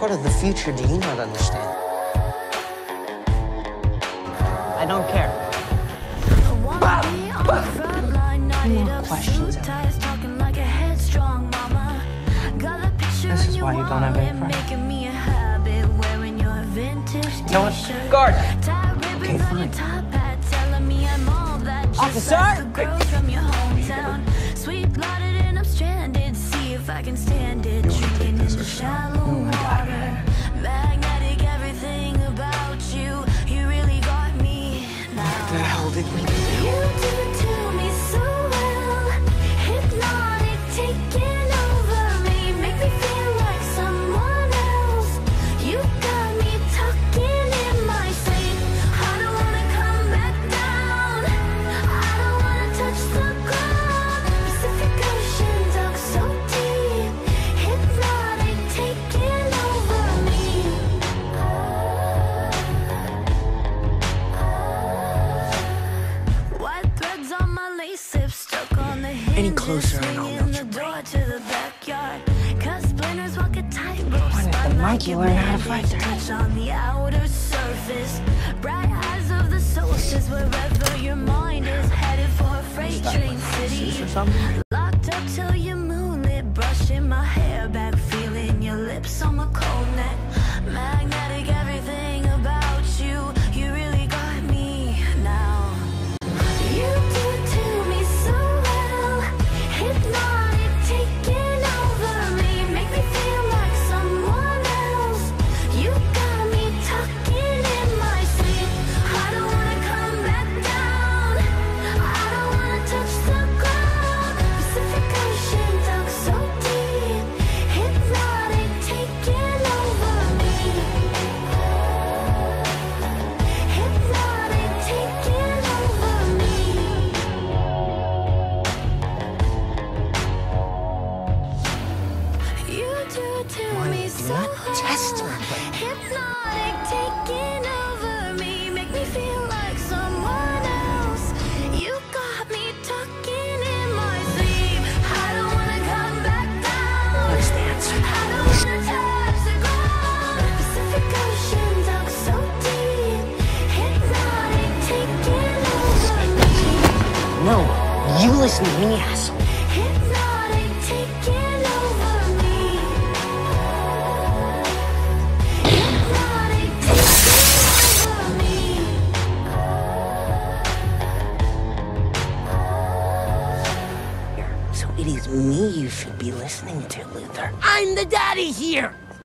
part of the future do you not understand? I don't care. More questions. This is why you don't have any friends. You know what? Guard! Okay, fine. Officer! I can stand it, drinking in Any closer and I'll melt the your door brain. to the backyard. Cause splinters walk a tightrope. Why didn't the spun monkey your learn how to fight touch on the outer surface. Bright eyes of the solstice, wherever your mind is headed for a freight train city. Locked up till your moonlit, brushing my hair back, feeling your lips on my cold neck. Magnetic, so not well. test me. Hypnotic, taking over me, make me feel like someone else. You got me talking in my sleep. I don't wanna come back down. What's the answer? I don't wanna touch the ground. Pacific Ocean dug so deep. Hypnotic, taking over me. No, you listen to me, asshole. It is me you should be listening to, Luther. I'm the daddy here!